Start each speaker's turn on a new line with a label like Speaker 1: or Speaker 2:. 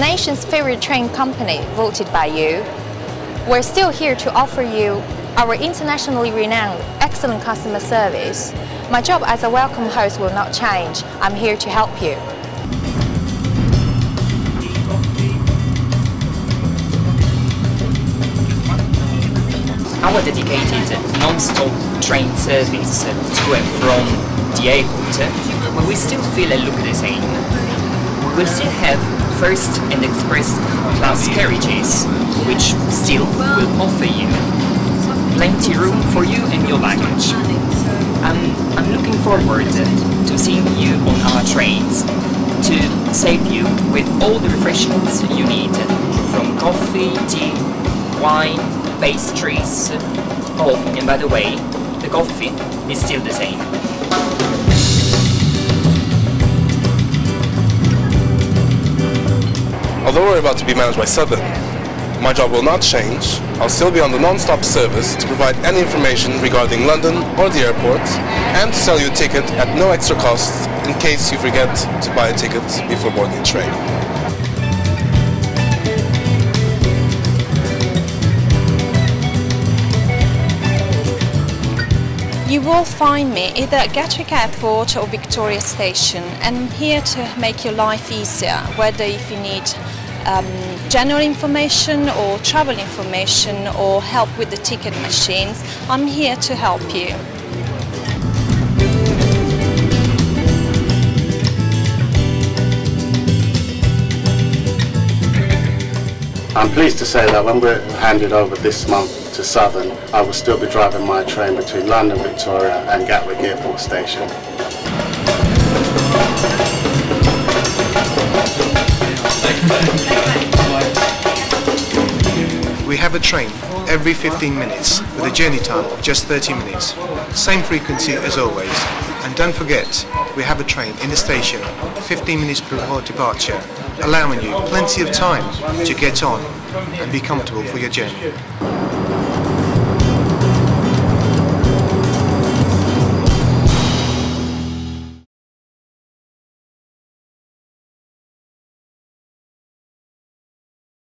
Speaker 1: nation's favorite train company voted by you. We're still here to offer you our internationally renowned excellent customer service. My job as a welcome host will not change. I'm here to help you.
Speaker 2: Our dedicated non-stop train service to and from the airport uh, will still feel and look the same. We will still have first and express class carriages, which still will offer you plenty room for you and your baggage. I'm, I'm looking forward to seeing you on our trains to save you with all the refreshments you need from coffee, tea, wine, pastries. Oh, and by the way, the coffee is still the same.
Speaker 3: Although we're about to be managed by Southern, my job will not change. I'll still be on the non-stop service to provide any information regarding London or the airport and to sell you a ticket at no extra cost in case you forget to buy a ticket before boarding the train.
Speaker 4: You will find me either at Gatwick Airport or Victoria Station and I'm here to make your life easier, whether if you need um, general information or travel information or help with the ticket machines, I'm here to help you.
Speaker 5: I'm pleased to say that when we're handed over this month to Southern, I will still be driving my train between London, Victoria and Gatwick Airport Station.
Speaker 6: Have a train every 15 minutes with a journey time of just 30 minutes. Same frequency as always. And don't forget, we have a train in the station 15 minutes before departure, allowing you plenty of time to get on and be comfortable for your journey.